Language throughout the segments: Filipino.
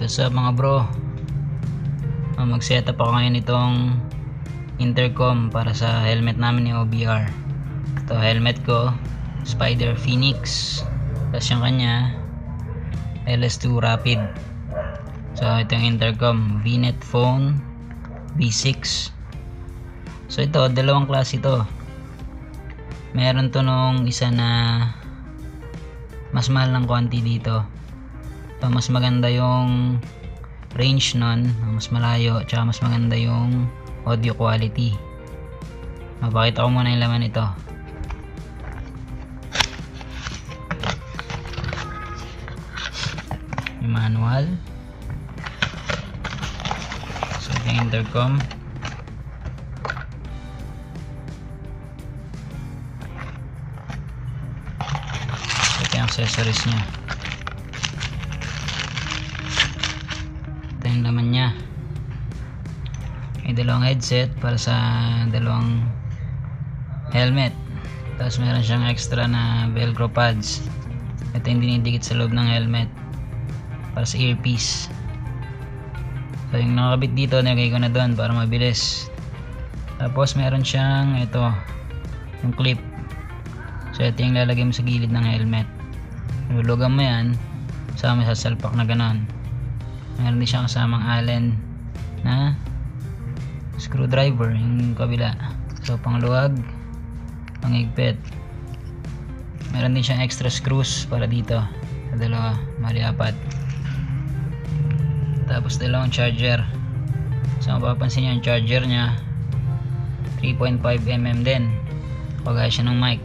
What's up mga bro? Uh, Mag-setup ako ngayon itong intercom para sa helmet namin ni OBR. Ito, helmet ko, Spider Phoenix. Tapos yung kanya, LS2 Rapid. So, ito yung intercom, VNet phone, V6. So, ito, dalawang klase ito. Meron to nung isa na mas mahal ng konti dito. Mas maganda yung range nun, mas malayo, tsaka mas maganda yung audio quality. Mapakita ko muna yung laman ito. Yung manual. So, ito yung intercom. Yung accessories niya. Ito yung laman niya. May dalawang headset para sa dalawang helmet. Tapos meron siyang extra na velcro pads. Ito yung dinidikit sa loob ng helmet para sa earpiece. So yung nakakabit dito, nilagay ko na doon para mabilis. Tapos meron siyang ito, yung clip. So ito yung lalagay mo sa gilid ng helmet. Lulugan mo yan, sama sa salpak na ganon. Meron din siyang kasamang allen na screwdriver yung kabila. So pangluwag, pangigpit. Meron din siyang extra screws para dito. Sa dalawa, mali apat. Tapos dalawang charger. So mapapansin niyo yung charger niya 3.5mm din. Kagaya siya ng mic.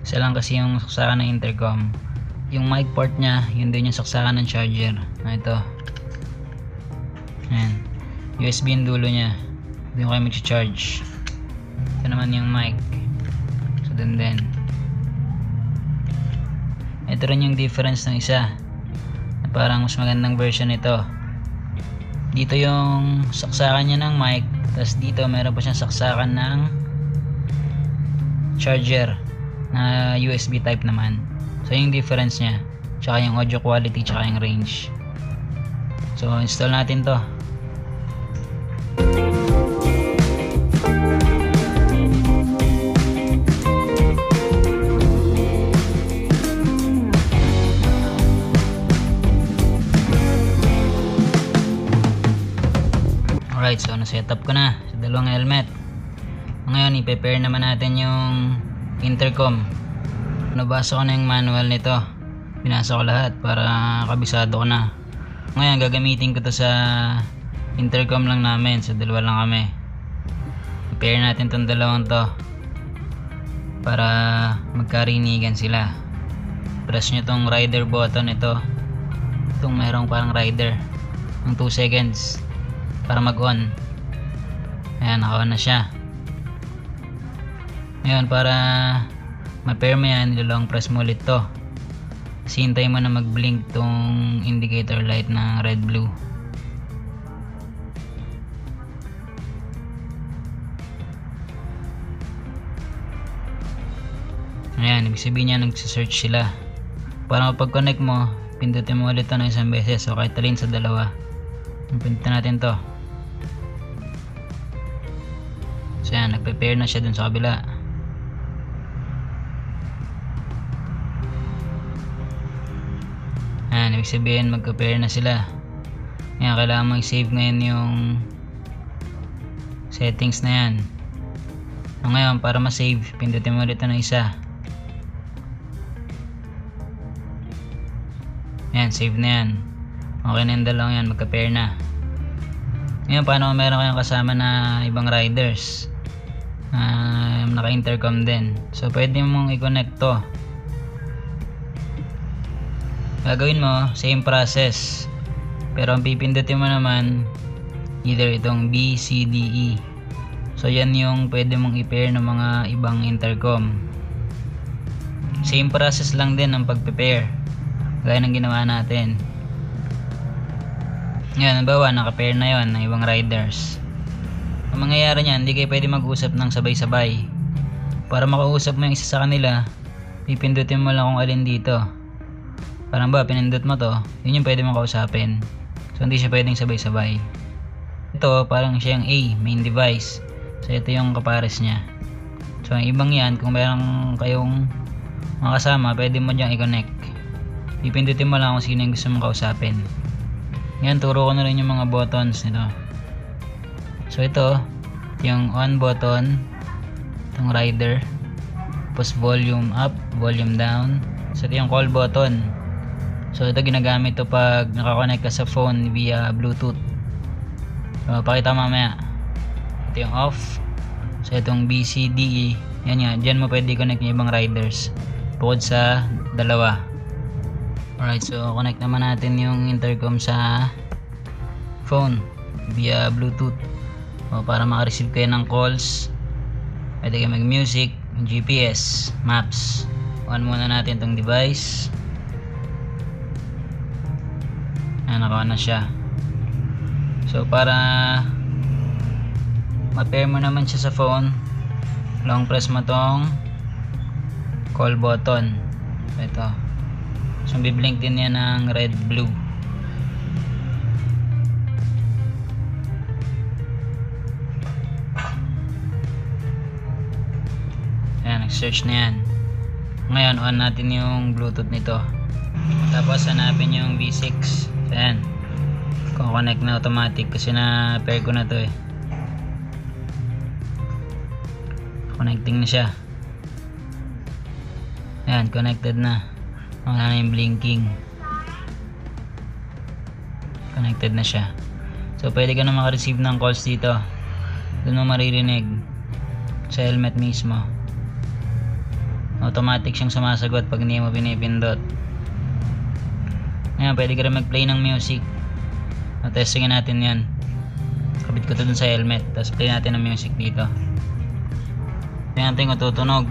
Isa lang kasi yung saksakan ng intercom. Yung mic port niya, yun din yung saksakan ng charger. Na ito. Ayan. USB yung dulo niya. Doon kayo mag-charge. Ito naman yung mic. So dun din. Ito rin yung difference ng isa. Na parang mas magandang version nito. Dito yung saksakan niya ng mic. Tapos dito meron pa siyang saksakan ng charger na USB type naman. So yung difference niya. Tsaka yung audio quality, tsaka yung range. So install natin to. Alright, so na-setup ko na sa dalawang helmet. Ngayon, i-prepare naman natin yung intercom. Nabasa ko na yung manual nito. Binasa ko lahat para kabisado ko na. Ngayon, gagamitin ko to sa intercom lang namin. Sa dalawa lang kami. I-pair natin tong dalawang to para magkarinigan sila. Press nyo tong rider button ito. Itong mayroong parang rider. Ng 2 seconds para mag-on. Ayan, naka-on na siya. Ngayon, para ma-pair mo yan, nilolong press mo ulit to. Sintay mo na mag-blink tong indicator light na red-blue. Ayan, ibig sabihin niya nagsisearch sila. Para mapag-connect mo, pindutin mo ulit ito ng isang beses o kahit alin sa dalawa. Pindutin natin to. So yan, nagpe-pair na siya dun sa kabila. Yan, ibig sabihin magka-pair na sila. Yan, kailangan mag-save ngayon yung settings na yan. O ngayon, para ma-save, pindutin mo ulit ito ng isa. Yan, save na yan. Okay na yung dalawang yan, magka-pair na. Ngayon, paano kung meron kayong kasama na ibang riders? Uh, naka-intercom din. So, pwede mong i-connect to. Gagawin mo, same process. Pero ang pipindutin mo naman, either itong B, C, D, E. So, yan yung pwede mong i-pair ng mga ibang intercom. Same process lang din ang pag-pair. Gaya ng ginawa natin. Ngayon, nabawa, naka-pair na yon ng ibang riders. Ang mangyayari niyan, hindi kayo pwede mag-usap ng sabay-sabay. Para makausap mo yung isa sa kanila, pipindutin mo lang kung alin dito. Parang ba pinindot mo to? Yun yung pwede mong kausapin. So hindi siya pwedeng sabay-sabay. Ito parang siya yung A main device. So ito yung kapares niya. So ang ibang yan kung meron kayong mga kasama pwede mo dyan i-connect. Pipindutin mo lang kung sino yung gusto mong kausapin. Yan turo ko na rin yung mga buttons nito. So ito yung on button itong rider tapos volume up volume down. So ito yung call button so ito ginagamit to pag nakakonect ka sa phone via bluetooth. So pakita mamaya. Ito yung off. So itong BCDE yan nga dyan mo pwede connect yung ibang riders. Bukod sa dalawa. Alright so connect naman natin yung intercom sa phone via bluetooth. O para makareceive kayo ng calls. Pwede kayo mag music GPS maps. On muna natin tong device Ayan, naka na siya. So, para ma-pair mo naman siya sa phone, long press mo tong call button. Ito. So, biblink din yan ng red, blue. Ayan, nag-search na yan. Ngayon, on natin yung bluetooth nito. Tapos, hanapin yung V6. Ayan. Kukonect na automatic kasi na pair ko na to eh. Connecting na siya. Ayan, connected na. Wala na yung blinking. Connected na siya. So, pwede ka na makareceive ng calls dito. Doon mo maririnig sa helmet mismo. Automatic siyang sumasagot pag hindi mo pinipindot. Ngayon, pwede ka rin mag-play ng music. Na-testingin natin yan. Kabit ko to dun sa helmet. Tapos play natin ng music dito. Tingnan natin kung tutunog.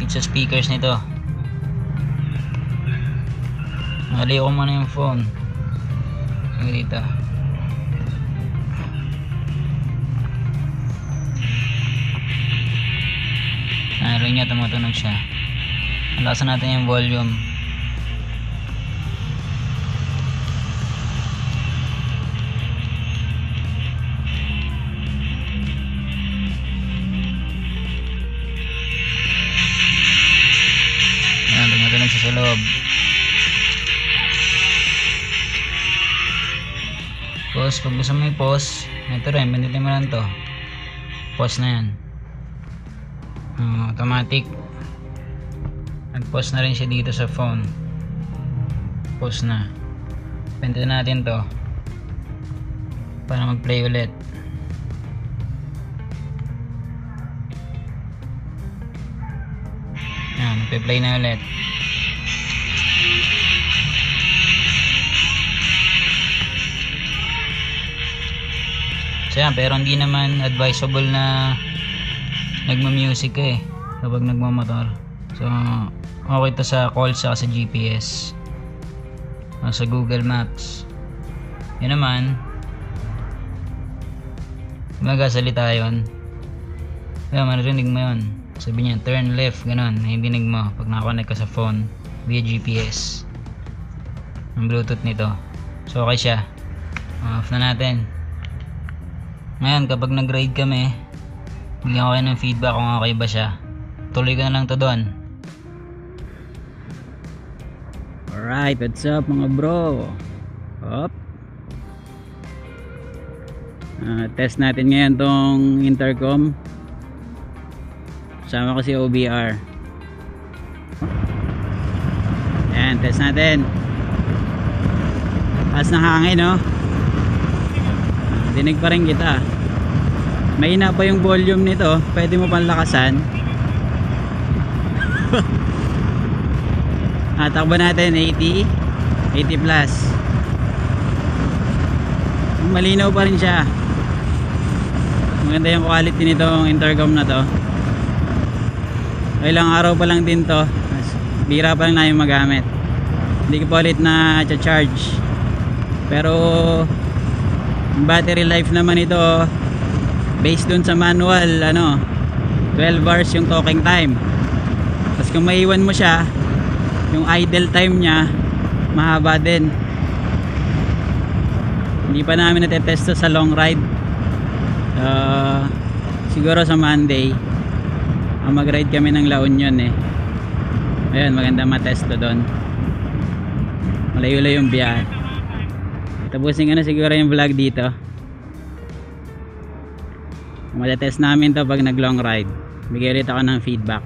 Pizza speakers nito. Mali ko muna yung phone. Yung dito. Naroon niya tumutunog siya. Alasan natin yung volume. Sa loob. Pause, pag gusto mo i-pause, ito rin, pindutin mo lang to. Pause na yan. Ah, automatic. Nag-pause na rin siya dito sa phone. Pause na. Pindutin natin to. Para mag-play ulit. Ayan, magpe-play na ulit. So yan, pero hindi naman advisable na nagma-music eh kapag nagmamotor. So, okay to sa calls sa sa GPS. O sa Google Maps. Yan naman, magasalita yun. Kaya maririnig mo yun. Sabi niya, turn left, ganun. Nahibinig mo pag nakakonect ka sa phone via GPS. Ang Bluetooth nito. So, okay siya. Off na natin. Ngayon, kapag nag-ride kami, bigyan ko kayo ng feedback kung okay ba siya. Tuloy ko na lang to doon. Alright, what's up mga bro? Up. Ah, test natin ngayon tong intercom. Sama ko si OBR. Ayan, test natin. Taas ng hangin, no? Dinig pa rin kita. Mahina pa yung volume nito. Pwede mo pang lakasan. ah, takbo natin 80. 80 plus. Malinaw pa rin siya. Maganda yung quality nitong intercom na to. Ilang araw pa lang din to. Bira pa lang na yung magamit. Hindi ko pa ulit na charge. Pero battery life naman ito based dun sa manual ano 12 hours yung talking time. Tapos kung maiwan mo siya yung idle time nya mahaba din. Hindi pa namin natetesto sa long ride. Ah, siguro sa Monday ah, mag ride kami ng La Union eh. Ayun maganda matesto doon malayo-layo yung biyahe. Tapusin ko na siguro yung vlog dito matetest namin to pag nag long ride. Bigay rin ako ng feedback